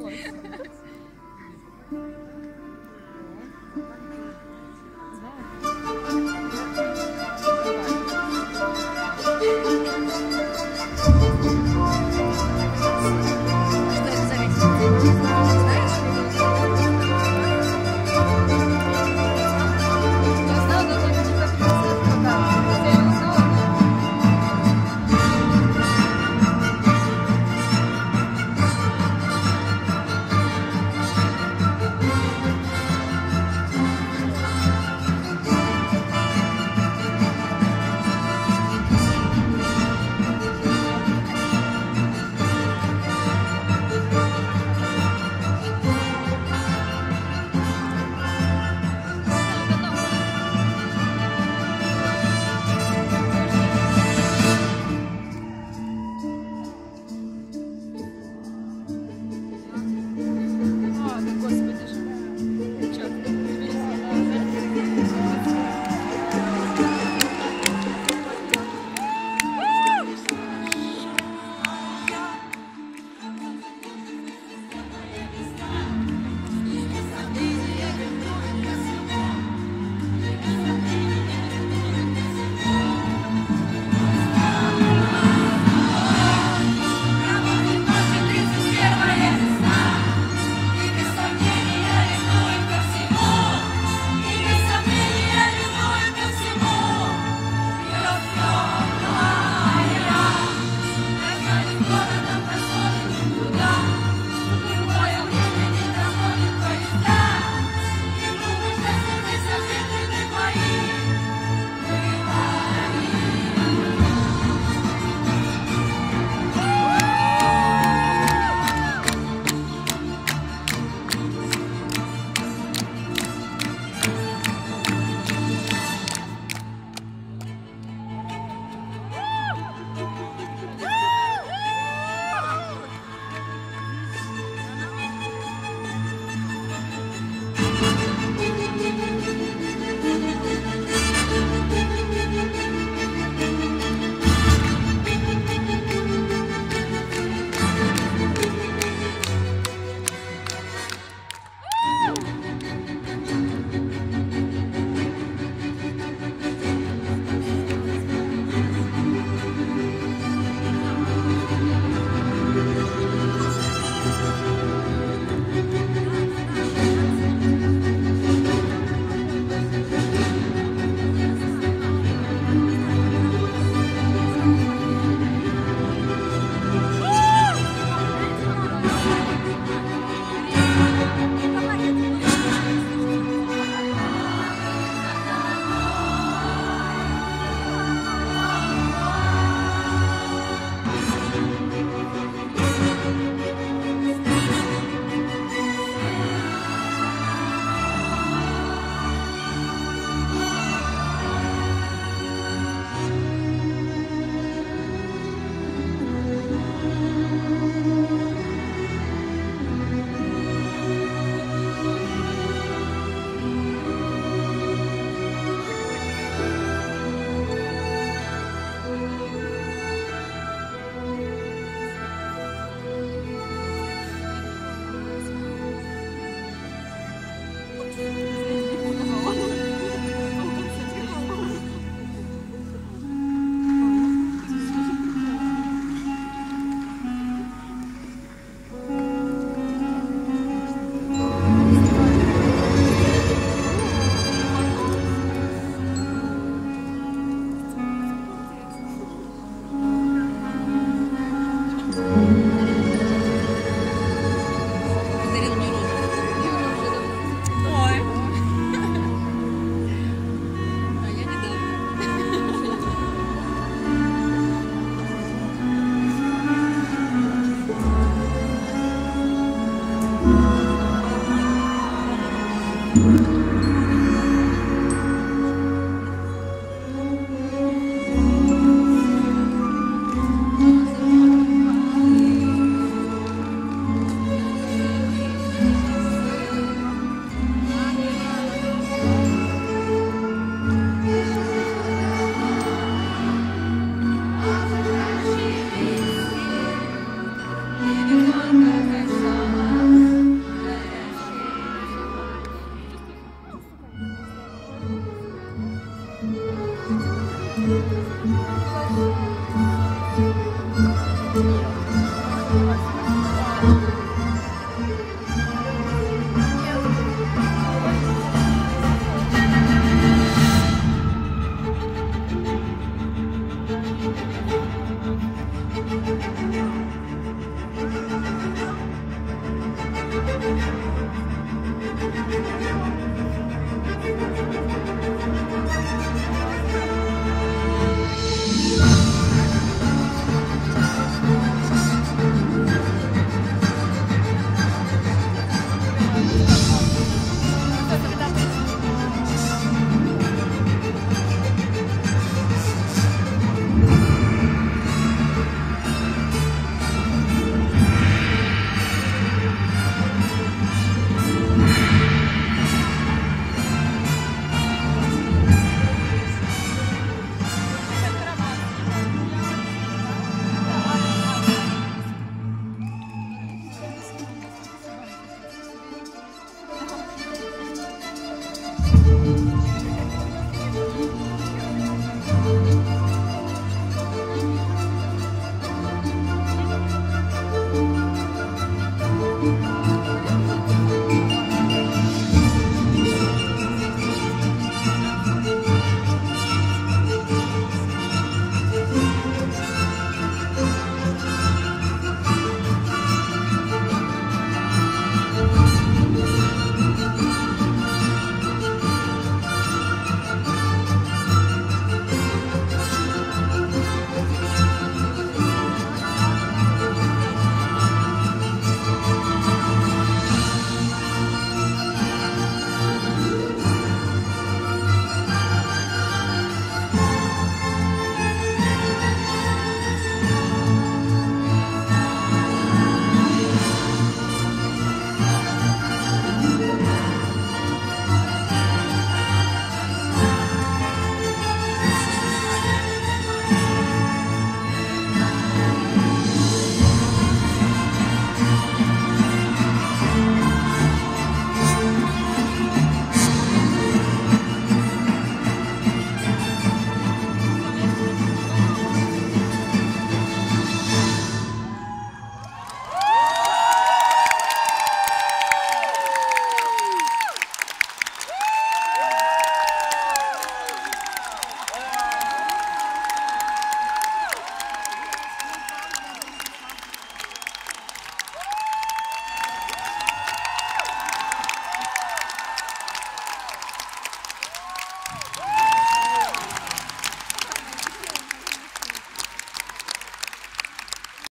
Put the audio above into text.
我